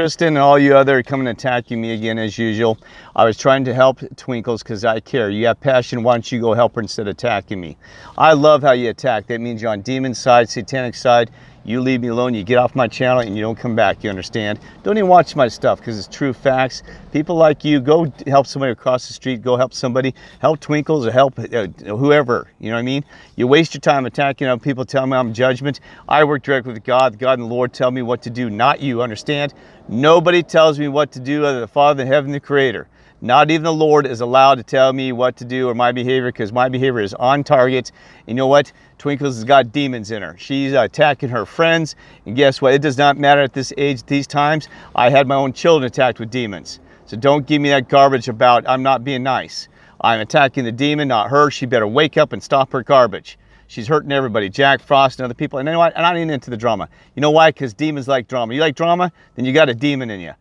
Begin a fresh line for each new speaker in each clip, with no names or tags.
Tristan and all you other coming attacking me again as usual. I was trying to help Twinkles because I care. You have passion, why don't you go help her instead of attacking me? I love how you attack. That means you're on demon side, satanic side. You leave me alone, you get off my channel and you don't come back, you understand? Don't even watch my stuff because it's true facts. People like you, go help somebody across the street, go help somebody, help Twinkles or help uh, whoever, you know what I mean? You waste your time attacking people, tell me I'm judgment. I work directly with God. God and the Lord tell me what to do, not you, understand? Nobody tells me what to do other than the Father in heaven, the Creator. Not even the Lord is allowed to tell me what to do or my behavior because my behavior is on target. And you know what? Twinkles has got demons in her. She's attacking her friends. And guess what? It does not matter at this age, these times. I had my own children attacked with demons. So don't give me that garbage about I'm not being nice. I'm attacking the demon, not her. She better wake up and stop her garbage. She's hurting everybody, Jack Frost and other people. And you know what? I'm not even into the drama. You know why? Because demons like drama. You like drama? Then you got a demon in you.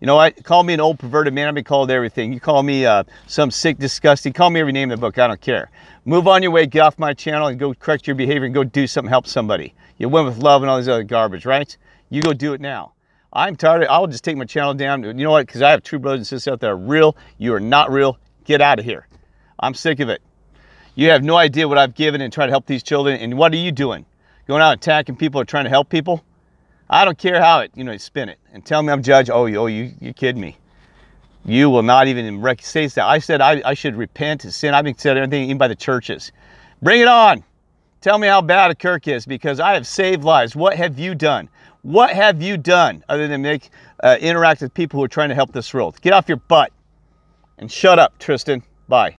You know what? Call me an old perverted man. I've been called everything. You call me uh, some sick, disgusting. Call me every name in the book. I don't care. Move on your way. Get off my channel and go correct your behavior and go do something. Help somebody. You went with love and all this other garbage, right? You go do it now. I'm tired. I'll just take my channel down. You know what? Because I have true brothers and sisters out there real. You are not real. Get out of here. I'm sick of it. You have no idea what I've given and trying to help these children. And what are you doing? Going out attacking people or trying to help people? I don't care how it, you know, you spin it and tell me I'm judge. Oh, oh, you, you kidding me. You will not even say that. I said I, I should repent and sin. I've been said everything even by the churches. Bring it on. Tell me how bad a Kirk is because I have saved lives. What have you done? What have you done other than make uh, interact with people who are trying to help this world? Get off your butt and shut up, Tristan. Bye.